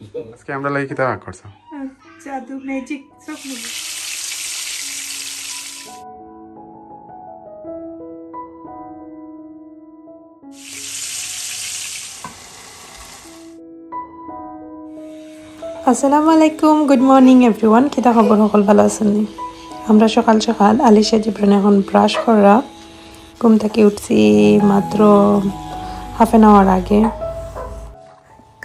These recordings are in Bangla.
আজকে আমরা লাগি কিতা করছ? জাদু ম্যাজিক সব মিলে। আসসালামু আলাইকুম গুড মর্নিং এভরিওয়ান কিতা খবর? সকল ভালো আছেন নি? আমরা সকাল সকাল আলিশা জিব্রান এখন ব্রাশ করা ঘুম থেকে উঠছি মাত্র হাফ এন আওয়ার আগে।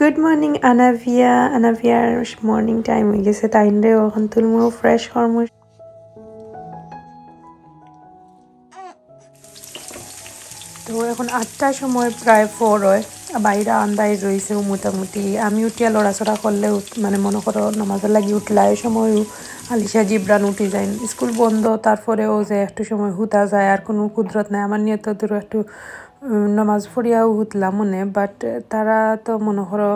গুড মর্নিং আনাভিয়া আনাভিয়ার মর্নিং টাইম হয়ে গেছে, তাই এখন তুলমু ফ্রেশ হরমু তো এখন আটটার সময়, প্রায় ফোর হয়। বাইরে আন্দাই রয়েছে মোটামুটি। আমি উঠিয়া লড়াচড়া করলে মানে মনে করো, নামাজের লাগি উঠলা এই সময়ও আলিশা জিব্রান উঠি যায়। স্কুল বন্ধ, তারপরেও যে একটু সময় হুতা যায়, আর কোনো কুদরত নাই। আমার নিয়ে তো একটু নামাজ পড়িয়াও হুতলাম মনে বাট তারা তো মনে করো,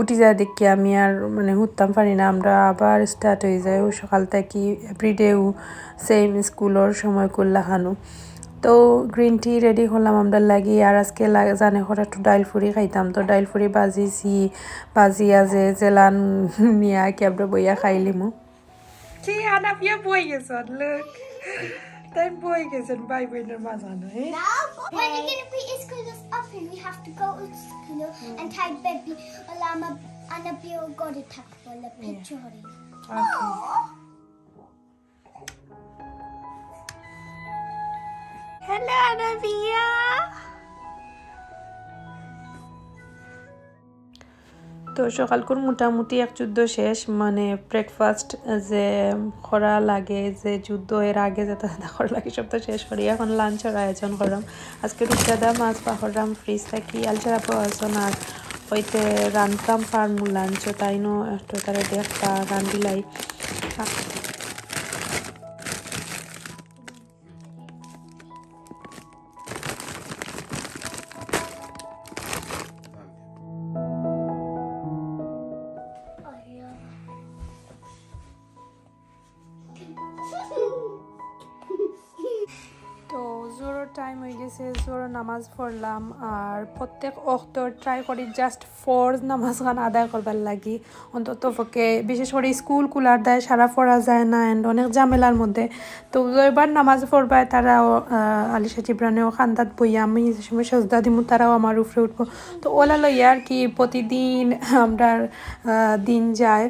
উঠি যায় দেখি আমি আর মানে হুততাম পারি না। আমরা আবার স্টার্ট হয়ে যায়, ও সকাল থেকে এভরিডেও সেম স্কুলের সময় করলা হানু তো গ্রিন টি রেডি হলাম আমরা লাগি আর আজকে জানে হঠাৎ ডাইল ফুরি খাইতাম। তো ডাইল ফুরি বাজিছি বাজি যে জেলান নিয়া কেবড়ে বইয়া খাইলিমু। কি আনা বিয়া বই গেছেন লোক Then boy gets in by when the mother. eh? No, okay. when you're gonna be Iskula's up here, we have to go to school mm. and tie baby Alama and a beer got it for the picture. Yeah. Okay. Hello, Anavia. তো সকালকুর মোটামুটি এক যুদ্ধ শেষ মানে ব্রেকফাস্ট যে করা লাগে, যে যুদ্ধ এর আগে যেটা করা লাগে, সব তো শেষ করি। এখন লাঞ্চের আয়োজন করলাম। আজকে রূপচাঁদা মাছ পাহরাম ফ্রিজ থাকি, আলচারা পাওয়াজন আর হইতে রানতাম ফার্ম লাঞ্চ তাই নো একটু তারে দেখতা, রান্দিলাই। হয়ে নামাজ পড়লাম আর প্রত্যেক অক্ত ট্রাই করি জাস্ট ফরজ নামাজ খান আদায় করবার লাগি। অন্তত পক্ষে বিশেষ করে স্কুল কুলার দেয় সারা পড়া যায় না অ্যান্ড অনেক ঝামেলার মধ্যে। তো এবার নামাজ পড়বায় তারাও আলিশা জিব্রানেও খান্দাত বইয়া আমি যে সময় সজদা দিমু তারাও আমার উপরে উঠবো। তো ওলা লইয়া আর কি প্রতিদিন আমরা দিন যায়।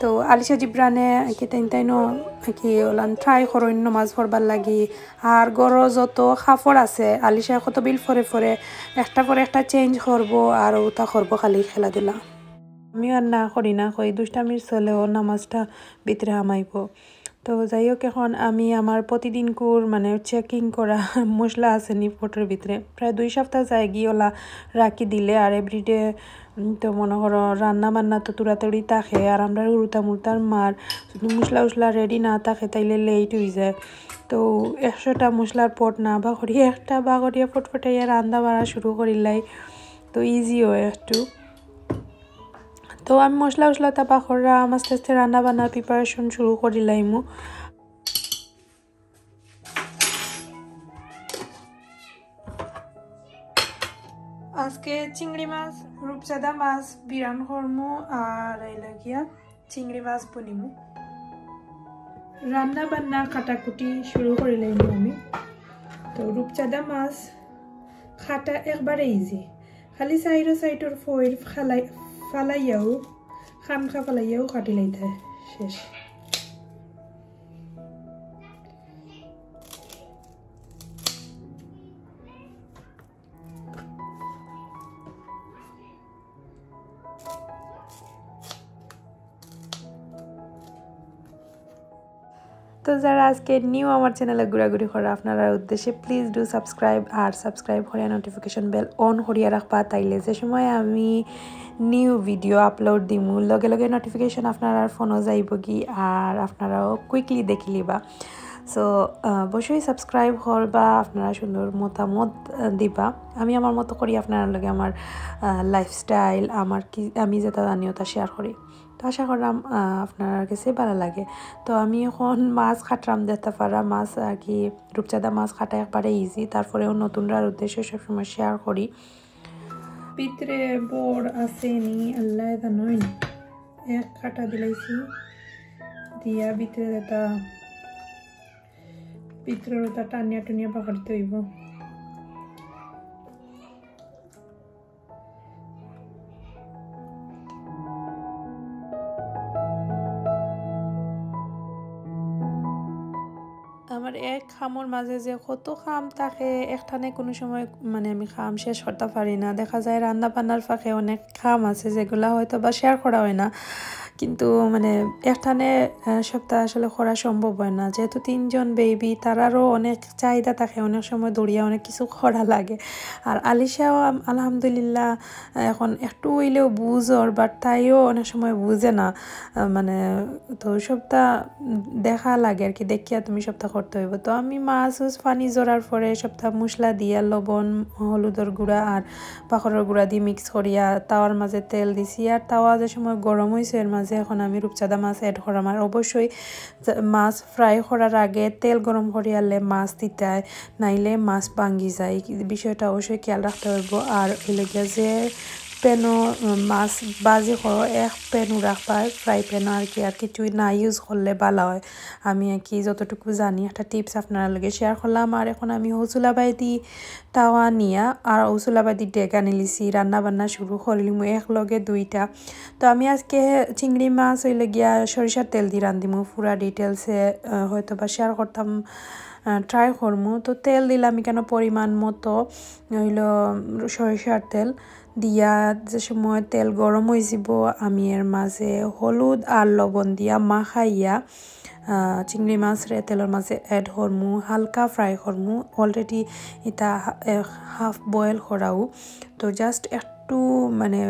তো আলিশা জিব্রানে কি তাইন তাইনো কি ওলান ট্রাই করইন নমাজ পড়বার লাগি। আর গড় যত খাফর আছে, আলিশা কত বিল ফরে ফরে একটা পরে একটা চেঞ্জ করব, আর ওটা করব খালি খেলাধুলা। আমিও আর না করি না কই, দুষ্টামির চলেও নামাজটা ভিতরে হামাইব। তো যাই হোক এখন আমি আমার প্রতিদিন কুর মানে চেকিং করা মশলা আছে নি ফটোর ভিতরে। প্রায় দুই সপ্তাহ যায় গিয়ে ওলা রাখি দিলে, আর এভরিডে তো মনে করো রান্না বান্না তো তুড়াতুড়ি থাকে, আর আমরা উড়তা মুড়তার মার যদি মশলা উশলা রেডি না থাকে, তাইলে লেট হয়ে যায়। তো একশোটা মশলার পট না বা করি একটা বা করিয়া ফটফটাইয়া রান্না বাড়া শুরু করিলাই তো ইজি হয় একটু। তো আমি মশলা উশলা তাপা করলাম আস্তে আস্তে রান্না বান্নার প্রিপারেশন শুরু করিলাইমু আজকে চিংড়ি মাছ রূপচাঁদা মাছ বিরান কর্মু আর এলো গিয়া চিংড়ি মাছ বনিমু রান্না বান্না কাটাকুটি শুরু করিলাইমু আমি তো রূপচাঁদা মাছ খাটা একবারে ইজি খালি সাইডো সাইডর ফইর খালাই ফালাইয়াও খান খা ফালাইয়াও কাটি লাইতে শেষ তো যারা আজকে নিউ আমার চ্যানেলে ঘোরাঘুরি করা আপনারা উদ্দেশ্যে প্লিজ ডু সাবস্ক্রাইব আর সাবস্ক্রাইব করিয়া নোটিফিকেশন বেল অন করিয়া রাখবা। তাইলে যে সময় আমি নিউ ভিডিও আপলোড দিমু, লগে লগে নোটিফিকেশন আপনার ফোনও যাইব কি, আর আপনারাও কুইকলি দেখি লিবা সো অবশ্যই সাবস্ক্রাইব করবা, আপনারা সুন্দর মতামত দিবা। আমি আমার মতো করি আপনার লগে আমার লাইফস্টাইল আমার কি, আমি যেটা জানি ওটা শেয়ার করি। তো আশা করলাম আপনার কাছে ভালো লাগে তো আমি এখন মাছ খাটলাম দেখতে পারা মাছ আর কি রূপচাঁদা মাছ খাটা একবারে ইজি তারপরেও নতুনরার উদ্দেশ্যে সবসময় শেয়ার করি ভিতরে বর আছে নি, আল্লাহ জানোই এক কাটা দিলাইছি দিয়া ভিতরে এটা ভিতরের ওটা টানিয়া টানিয়া পাকাড়িতে হইব এক খামর মাঝে যে কত খাম থাকে একটানে কোনো সময় মানে আমি খাম শেষ করতে পারি না। দেখা যায় রান্না বান্নার ফাঁকে অনেক খাম আছে যেগুলা হয়তো বা শেয়ার করা হয় না। কিন্তু মানে একটানে সপ্তাহ আসলে করা সম্ভব হয় না। যেহেতু তিনজন বেবি তারারও অনেক চাহিদা থাকে, অনেক সময় দৌড়িয়া অনেক কিছু করা লাগে। আর আলিশাও আলহামদুলিল্লাহ এখন একটু হইলেও বুঝর বাট তাইও অনেক সময় বুঝে না। মানে তো সপ্তাহ দেখা লাগে আর কি, দেখিয়া তুমি সপ্তাহ করতে হইব। তো আমি মাছ উস পানি জড়ার পরে সপ্তাহ মশলা দিয়া, লবণ, হলুদর গুঁড়া আর পাখরের গুঁড়া দিয়ে মিক্স করিয়া, তাওয়ার মাঝে তেল দিছি। আর তাওয়া যে সময় গরম হয়েছে এর মাঝে এখন আমি রূপচাঁদা মাছ অ্যাড করাম আর অবশ্যই মাছ ফ্রাই করার আগে তেল গরম করিয়ালে মাছ দিতে নাইলে মাছ ভাঙ্গি যায়। বিষয়টা অবশ্যই খেয়াল রাখতে হইব আর এলাকা যে প্যানও মাছ বাজি করো এক প্যানও রাখবা ফ্রাই প্যানও আর কি আর কিছুই না ইউজ করলে ভালো হয়। আমি আর কি যতটুকু জানি একটা টিপস আপনার লগে শেয়ার করলাম আর এখন আমি হসুলাবাই দি তাওয়া নিয়া আর হসুলাবাই দি ডেকা নিলিছি রান্না বান্না শুরু করলিম একলগে দুইটা। তো আমি আজকে চিংড়ি মাছ হইলে গিয়া সরিষার তেল দিয়ে রান্ধিমু পুরা ডিটেলসে হয়তো বা শেয়ার করতাম ট্রাই করমু। তো তেল দিলাম কেন পরিমাণ মতো, হইল সরিষার তেল। দিয়া যে সময় তেল গরম হয়ে যাব, আমি এর মাঝে হলুদ আর লবণ দিয়া মাখাইয়া চিংড়ি মাছরে তেলের মাঝে এড করমু, হালকা ফ্রাই করমু। অলরেডি এটা হাফ বয়েল করাও। তো জাস্ট একটু মানে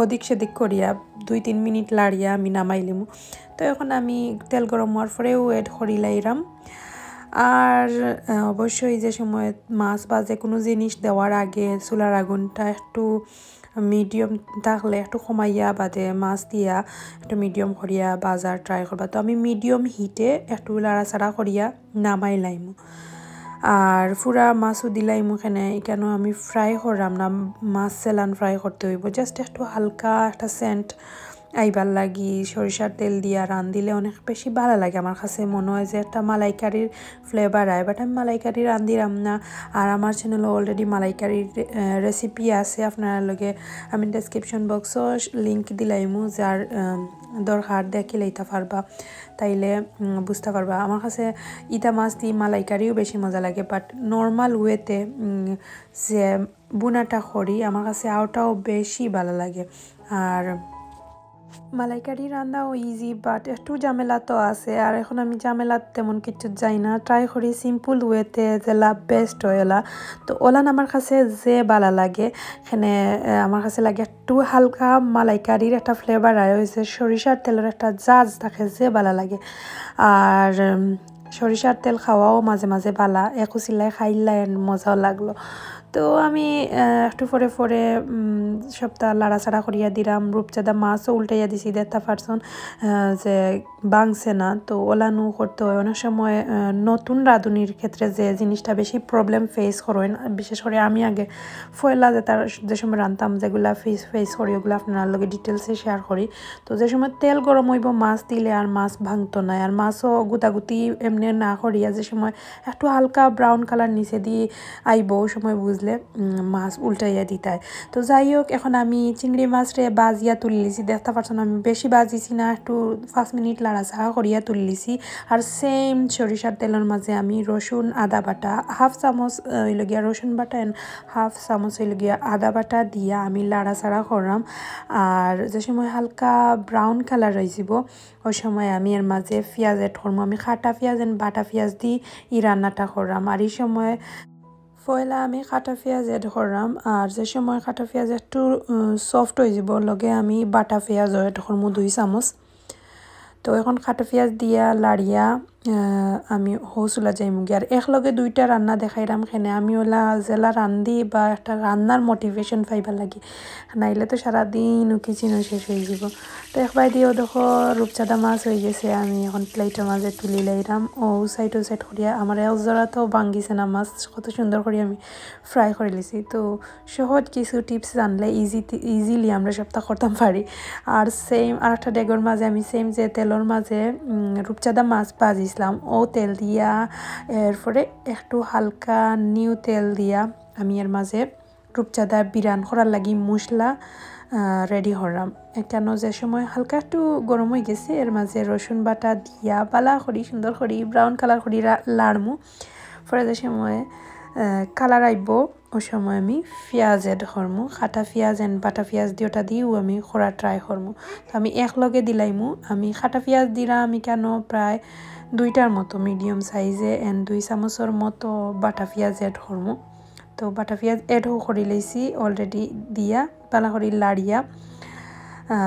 ওদিক সেদিক করিয়া দুই তিন মিনিট লাড়িয়া আমি নামাইলিমু তো এখন আমি তেল গরম হওয়ার পরেও এড করিলাইরাম আর অবশ্যই যে সময় মাছ বা যে কোনো জিনিস দেওয়ার আগে চুলার আগুনটা একটু মিডিয়াম থাকলে একটু কমাইয়া বাদে মাছ দিয়া একটু মিডিয়াম করিয়া বাজার ট্রাই করবা। তো আমি মিডিয়াম হিটে একটু লাড়াচাড়া করিয়া নামাই লাইমু। আর ফুরা মাছও দিলাইমু এখানে কেন আমি ফ্রাই করলাম না, মাছ সেলান ফ্রাই করতে হইব। জাস্ট একটু হালকা একটা সেন্ট আইবার লাগি, সরিষার তেল দিয়া রান দিলে অনেক বেশি ভালো লাগে। আমার কাছে মনে হয় যে একটা মালাইকারির ফ্লেভার আয় বাট আমি মালাইকারি রান্ধিরাম না। আর আমার চ্যানেলে অলরেডি মালাইকারির রেসিপি আছে, আপনার লগে আমি ডেসক্রিপশন বক্সও লিঙ্ক দিলাইমু, যার দরকার দেখে লইতে পারবা, তাইলে বুঝতে পারবা। আমার কাছে ইটা মাছ দিয়ে মালাইকারিও বেশি মজা লাগে বাট নর্মাল ওয়েতে যে বুনাটা করি, আমার কাছে আওটাও বেশি ভালো লাগে। আর মালাইকারি রান্নাও ইজি বাট একটু ঝামেলা তো আছে। আর এখন আমি ঝামেলা তেমন কিছু যাই না। ট্রাই করি সিম্পল ওয়েতে যেলা বেস্ট হয়েলা তো ওলান আমার কাছে যে বালা লাগে, এখানে আমার কাছে লাগে একটু হালকা মালাইকারির একটা ফ্লেভার আয় হয়েছে সরিষার তেলের একটা জাজ থাকে, যে বালা লাগে। আর সরিষার তেল খাওয়াও মাঝে মাঝে বালা। একু খাইলাই মজাও লাগল। তো আমি একটু পরে পরে সপ্তাহ লাড়াছাড়া করিয়া দিলাম। রূপচাঁদা মাছও উল্টাইয়া দিছি দেখতে পারছন যে বাংছে না। তো ওলানো করতে হয়। অনেক সময় নতুন রাঁধুনির ক্ষেত্রে যে জিনিসটা বেশি প্রবলেম ফেস করেন বিশেষ করে আমি আগে ফয়লা যে তার, যে সময় রাঁধতাম, যেগুলা ফেস ফেস করি, ওগুলো আপনার লগে ডিটেলসে শেয়ার করি। তো যে সময় তেল গরম হইব, মাছ দিলে আর মাছ ভাঙতো না। আর মাছও গুতাগুতি এমনি না করিয়া যে সময় একটু হালকা ব্রাউন কালার নিচে দিয়ে আইব সময় বুঝলে মাছ উল্টাইয়া দিতায়। তো যাই হোক এখন আমি চিংড়ি মাছরে বাজিয়া তুলি লিছি দেখতে পারছেন আমি বেশি বাজিছি না, একটু পাঁচ মিনিট লাড়াচাড়া করিয়া তুলি লিছি আর সেম সরিষার তেলের মাঝে আমি রসুন, আদা বাটা, হাফ চামচ হইলগিয়া রসুন বাটা এন্ড হাফ চামচ হইলগিয়া আদা বাটা দিয়া আমি লাড়াচাড়া করলাম। আর যে সময় হালকা ব্রাউন কালার হয়েছিল ওই সময় আমি এর মাঝে পেঁয়াজ এড করব। আমি খাটা পেঁয়াজ এন্ড বাটা পেঁয়াজ দি ই রান্নাটা করলাম। আর এই সময় পয়লা আমি কাটা পেঁয়াজ এড করলাম। আর যে সময় কাটা পেঁয়াজ একটু সফট হয়ে যাব, লগে আমি বাটা পেঁয়াজ এড করব দুই চামচ। তো এখন কাটা পেঁয়াজ দিয়া লাড়িয়া আমি হৌসুলা যাইমু গিয়ে। আর একলগে দুইটা রান্না দেখাইরাম খেনে। আমি ওলা জেলা রান্ধি বা একটা রান্নার মোটিভেশন পাইবার লাগি। নাইলে তো সারাদিন কিচিনও শেষ হয়ে যাব। তো একবার দিয়েও দেখো রূপচাঁদা মাছ হয়ে গেছে। আমি এখন প্লেটের মাঝে তুলি লাইরাম ও সাইড ও সাইড করিয়া আমার এক জোড়া তো ভাঙ্গিছে না মাছ। কত সুন্দর করে আমি ফ্রাই করে লিছি। তো সহজ কিছু টিপস জানলে ইজি ইজিলি আমরা সপ্তাহ করতাম পারি আর সেম আর একটা ডেগর মাঝে আমি সেম যে তেলের মাঝে রূপচাঁদা মাছ ভাজিছিলাম ও তেল দিয়া, এরপরে একটু হালকা নিউ তেল দিয়া আমি এর মাঝে রূপচাঁদা বিরান করার লাগি মশলা রেডি হরাম একটা যে সময় হালকা একটু গরম হয়ে গেছে, এর মাঝে রসুন বাটা দিয়া বালা করি, সুন্দর করি ব্রাউন কালার করি লাড়মু। পরে যে সময় কালার আইব, ও সময় আমি পেঁয়াজ এড করমু। খাটা পেঁয়াজ এন্ড বাটা পেঁয়াজ দিওটা দিও আমি খোরা ট্রাই করমু। তো আমি একলগে দিলাইমু। আমি খাটা পেঁয়াজ দিরা আমি কেন? প্রায় দুইটার মতো মিডিয়াম সাইজে এন্ড দুই চামচের মতো বাটা পেঁয়াজ এড করমু তো বাটা পেঁয়াজ এডও করে লইছি অলরেডি দিয়া, পালা করে লাড়িয়া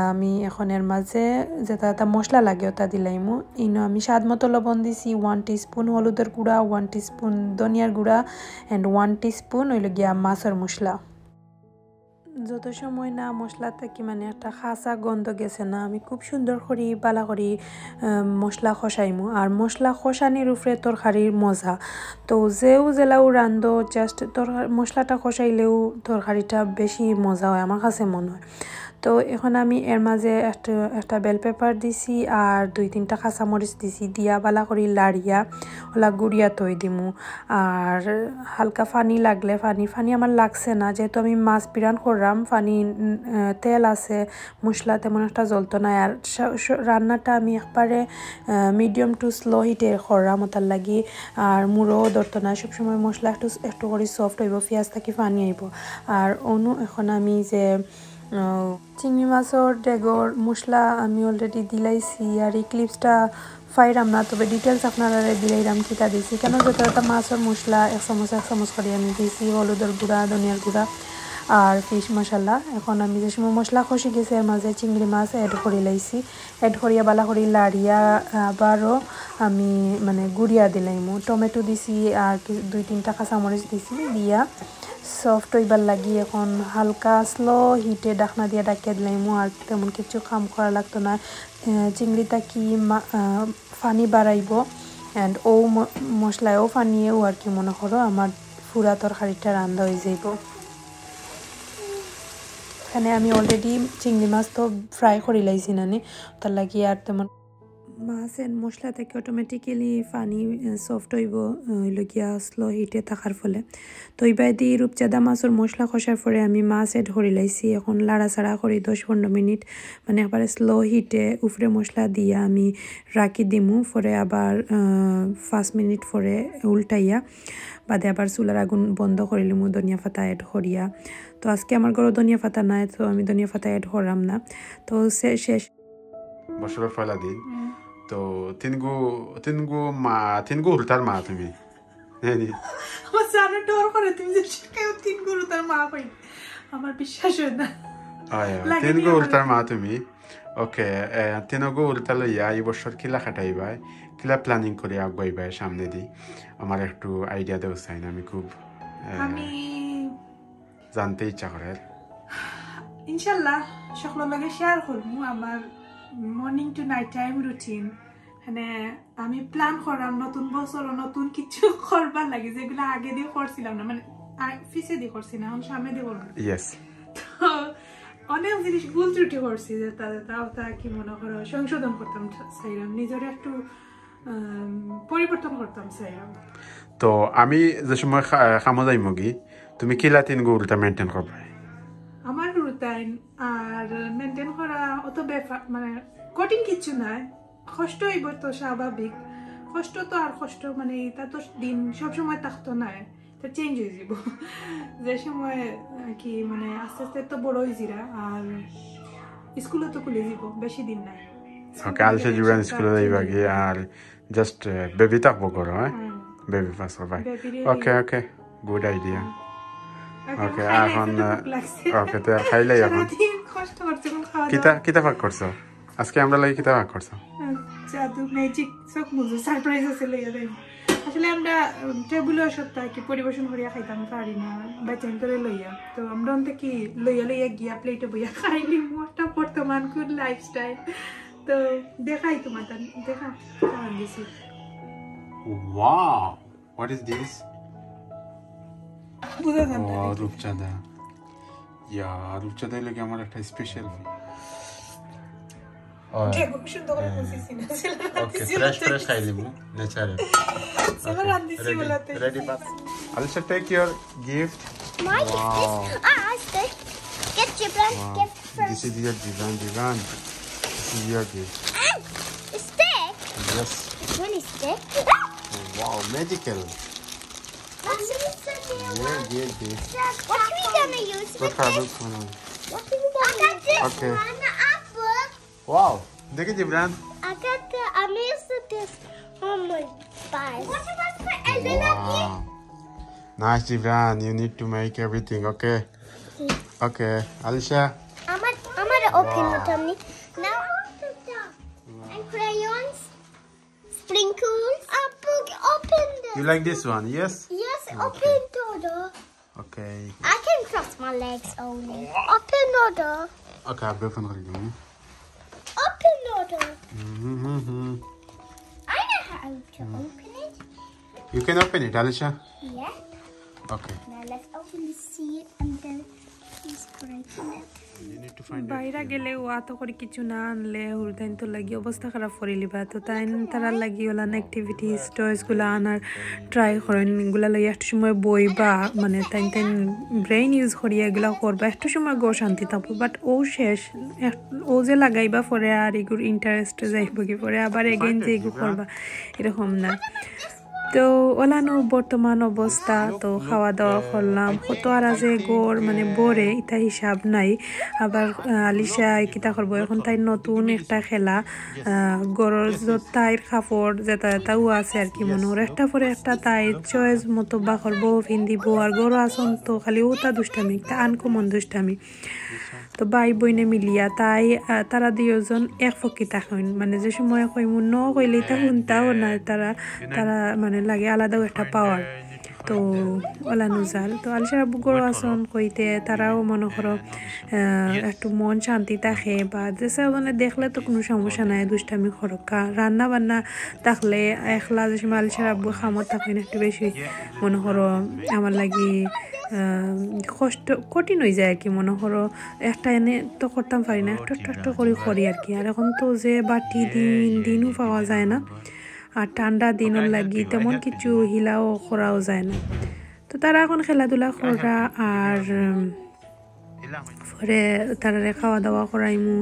আমি এখন এর মাঝে যেটা এটা মশলা লাগে ওটা দিলাইমু ইনো আমি স্বাদ মতো লবণ দিছি ওয়ান স্পুন হলুদের গুঁড়া ওয়ান স্পুন ধনিয়ার গুঁড়া অ্যান্ড ওয়ান স্পুন হইল গিয়া মাছের মশলা যত সময় না মশলা থাকি মানে একটা খাসা গন্ধ গেছে না, আমি খুব সুন্দর করি বালা করি মশলা খসাইমু। আর মশলা খসানির উপরে তরকারির মজা। তো যেও জেলাও রান্ধো জাস্ট তরকারি মশলাটা খসাইলেও তরকারিটা বেশি মজা হয়, আমার কাছে মনে হয়। তো এখন আমি এর মাঝে একটা একটা বেল পেপার দিছি আর দুই তিনটা কাঁচামরিচ দিছি দিয়া বালা করি লাড়িয়া ওলা গুড়িয়া থই দিমু। আর হালকা পানি লাগলে পানি পানি আমার লাগছে না যেহেতু আমি মাছ বিরান করলাম আহ, তেল আছে মশলা তেমন একটা জ্বলতো না। আর রান্নাটা আমি একবারে মিডিয়াম টু স্লো হিটে করলাম ওটার লাগি। আর মুড়ো ধরতো না সবসময় মশলা একটু একটু করে সফট হইব পেঁয়াজ থাকি পানি আইব আর অনু এখন আমি যে চিংড়ি মাছের ডেগর, মশলা আমি অলরেডি দিলাইছি আর এই ক্লিপসটা ফাইরাম না, তবে ডিটেলস আপনারা দিলাইরাম কিতা দিয়েছি কেন মাছর মাছের মশলা এক চামচ এক চামচ করে আমি দিয়েছি হলুদের গুঁড়া, ধনিয়ার গুঁড়া। আর ফিশ মশলা এখন আমি যে সময় মশলা খসি গেছে, এর মাঝে চিংড়ি মাছ এড করে লাইছি। এড করিয়া বালা করি লাড়িয়া, আবারও আমি মানে গুড়িয়া দিলাইমু টমেটো দিছি আর দুই তিনটা কাঁচামরিচ দিছি দিয়া সফট হইবার লাগি এখন হালকা স্লো হিটে ডাকনা দিয়ে ডাকিয়ে দিলাইমু আর তেমন কিছু কাম করা লাগতো না। চিংড়িটা কি পানি বাড়াইব? অ্যান্ড ও মশলায়ও পানিয়েও আর কি মনে করো, আমার পুরা তরকারিটা রান্না হয়ে যাইব। এখানে আমি অলরেডি চিংড়ি মাছ তো ফ্রাই করে লাইছি নানি তার লাগি আর তেমন মাছ এন্ড মশলা থেকে অটোমেটিক্যালি পানি সফট হইব হইল গিয়া স্লো হিটে থাকার ফলে। তো এইবার দিয়ে রূপচাঁদা মাছের মশলা কষার পরে আমি মাছ এড করে লাইছি। এখন লাড়াচাড়া করি দশ পনেরো মিনিট মানে একবারে স্লো হিটে উফরে মশলা দিয়ে আমি রাখি দিমু পরে আবার পাঁচ মিনিট পরে উল্টাইয়া। বাদে আবার চুলার আগুন বন্ধ করে লিমু ধনিয়া পাতা এড করিয়া তো আজকে আমার ঘরে ধনিয়া পাতা নাই তো আমি ধনিয়া পাতা এড করলাম না। তো শেষ বছরের পয়লা দিন তো তিনগু তিনগু মা তিনগু উল্টার মা তুমি। হ্যাঁ নি? আমার জানে ডর করে তুমি যে কেউ তিন গরু মা পাই আমার বিশ্বাস হয় না। তিনগু। উল্টার মা তুমি। ওকে তিনগু উল্টা লইয়া এই বছর কিলা খাটাইবাই কিলা প্ল্যানিং করে আগাইবাই সামনে দি? আমার একটু আইডিয়া দেও চাই না আমি খুব আমি জানতে ইচ্ছা করে। ইনশাল্লাহ সকলের লগে শেয়ার করব আমার morning to night time routine মানে আমি প্ল্যান করাম নতুন বছর নতুন কিছু করবার লাগে যেগুলো আগে দিয়ে করছিলাম না। মানে পিছে দিয়ে করছি না এখন সামনে দিয়ে করব। তো অনেক জিনিস ভুল ত্রুটি করছি যে তাদের তাও তা কি মনে করো সংশোধন করতাম চাইলাম নিজের একটু পরিবর্তন করতাম চাইলাম তো আমি যে সময় খামো যাই মগি তুমি কিলা তিনগু উল্টা মেনটেন করবাই? রুটাইন আর মেনটেন করা অত ব্যাপার মানে কঠিন কিছু নাই কষ্ট হইব তো স্বাভাবিক। কষ্ট তো আর কষ্ট মানে এটা তো দিন সব সময় থাকতো নাই। এটা চেঞ্জ হয়ে যাব। যে সময় কি মানে আস্তে আস্তে তো বড় হয়ে যারা আর স্কুলে তো খুলে যাব বেশি দিন নাই। ওকে আলসে জুড়ান স্কুলে যাইবা কি আর জাস্ট বেবি থাকব করো হ্যাঁ। Baby pass করবাই okay okay good idea okay এখন। ওকে তো আর খাইলাই এখন? কিতা কিতা ভাগ করছ? আজকে আমরা লাগি কিতা ভাগ করছ? জাদু ম্যাজিক সব মুজো সারপ্রাইজ আছে লইয়া দেয় আসলে আমরা টেবিলও সপ্তাহ কি পরিবেশন করিয়া খাইতাম পারি না বেচাইন করে লইয়া। তো আমরা অন্তে কি লইয়া লইয়া গিয়া প্লেটে বইয়া খাইলি মোটা বর্তমান গুড লাইফস্টাইল তো দেখাই তোমার তা দেখা দিছি? Wow! What is this? বুঝা যান না Oh, রূপচাঁদা ইয়া রূপচাঁদা লাগে আমার একটা স্পেশাল খুব সুন্দর করে বুঝিছি না ওকে ফ্রেশ ফ্রেশ খাই দিব ন্যাচারাল সেবার রান্ধিছি বলাতে ready but Alisha take your gift My gift Wow. is ah, stick. Get Gibran wow. gift first. this is your divan divan this is your gift And a stick. yes It's really stick. wow magical What's it? Yeah, yeah, yeah. What are we gonna use What are we gonna What are we gonna I got this okay. one, apple. Wow, look at the brand. I got the, I'm using this on my bike. What about for Elena? Wow. Nice, Ivan. You need to make everything, okay? Okay, Alicia. I'm gonna, I'm gonna open wow. it, Omni. Now, wow. and crayons, sprinkles. Open, open them. You like this one, yes? Yeah open the door. Okay. I can cross my legs only. Open the door. Okay, I'll open the door. Open the door. Mm-hmm. I know how to mm. open it. You can open it, Alicia? Yeah. Okay. Now let's open the seal and then বাইরা গেলে ও আতো করে কিছু না আনলে হুরদাইন তো লাগি অবস্থা খারাপ করে লিবা তো তাই তারা লাগি ওলান অ্যাক্টিভিটিস টয়েসগুলা আনার ট্রাই করেন, এগুলা লাগি একটু সময় বই বা মানে তাই তাই ব্রেইন ইউজ করিয়া এগুলা করবা, একটু সময় গো শান্তি থাকব। বাট ও শেষ ও যে লাগাইবা পরে আর এগুর ইন্টারেস্ট যাইব কি পরে, আবার এগেইন যে এগুলো করবা, এরকম না। তো ওলানো বর্তমান অবস্থা তো খাওয়া দাওয়া করলাম। কত আর যে গোর মানে বরে ইটা হিসাব নাই। আবার আলিশা কিতা করব? এখন তাই নতুন একটা খেলা গরর যত তাইর কাপড় যেটা যেটাও আছে আর কি মনে হয়। একটা পরে একটা তাই চয়েস মতো বা করব ফিন্দিব আর গরু আসন তো খালি ওটা দুষ্টামি তা আনকমন দুষ্টামি। তো ভাই বইনে মিলিয়া তাই তারা দুজন এক ফকি থাকেন মানে যে সময় কইমু, ন কইলে তা শুনতাও না তারা তারা মানে লাগে আলাদাও একটা পাওয়ার। তো ওলানো জাল তো আলিশার আব্বু গরু আসন কইতে তারাও মনে করো একটু মন শান্তি থাকে বা যেসে মানে দেখলে তো কোনো সমস্যা নাই, দুষ্টামি খরকা রান্না বান্না থাকলে একলা যে সময় আলিশার আব্বু খামত থাকেন একটু বেশি। মনে করো, আমার লাগি কষ্ট কঠিন হয়ে যায় আর কি মনে করো। একটা এনে তো করতাম পারি না একটু একটু করে করি আর কি। আর এখন তো যে বাটি দিন দিনও পাওয়া যায় না। আর ঠান্ডা দিনও লাগি তেমন কিছু হিলাও করাও যায় না। তো তারা এখন খেলাধুলা করা আর পরে তারারে খাওয়া দাওয়া করাইমু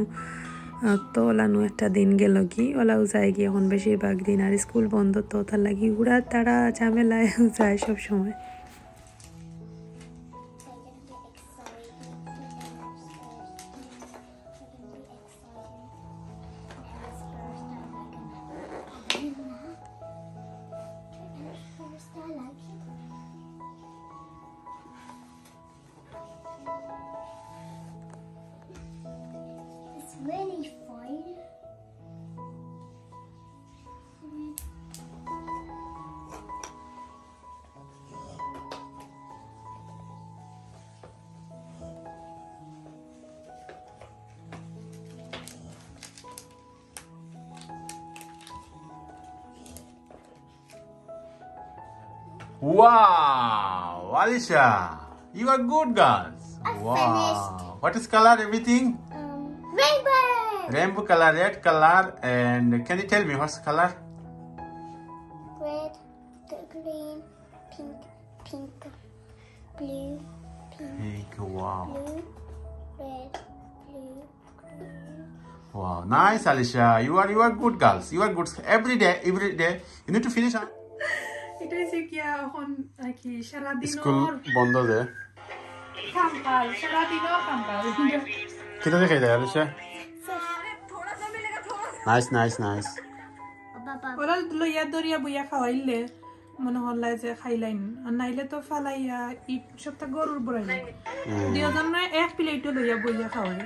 তো ওলানো একটা দিন গেল কি ওলাও যায় কি এখন বেশিরভাগ দিন। আর স্কুল বন্ধ তো তার লাগি উড়া তারা ঝামেলায় যায় সব সময়। Wow, Alisha, you are good, girls. I wow. What is color? Everything? Um, rainbow. Rainbow color, red color, and can you tell me what's color? Red, green, pink, pink, blue, pink, Pink. Wow. blue, red, blue, green. Wow. Nice, Alisha. You are you are good girls. You are good every day. Every day. You need to finish. Huh? এটাই যে কি এখন আর কি সারাদিন স্কুল বন্ধ যে। খাম্পাল সারাদিনও খাম্পাল কিতা দেখাই যায় আলিশা? নাইস নাইস নাইস ওরা লইয়া দরিয়া বইয়া খাওয়াইলে মনে হল্লাই যে খাইলাইন। আর নাইলে তো ফালাইয়া ই সপ্তাহ গরুর বড়াই দুজন এক প্লেটও লইয়া বইয়া খাওয়াই।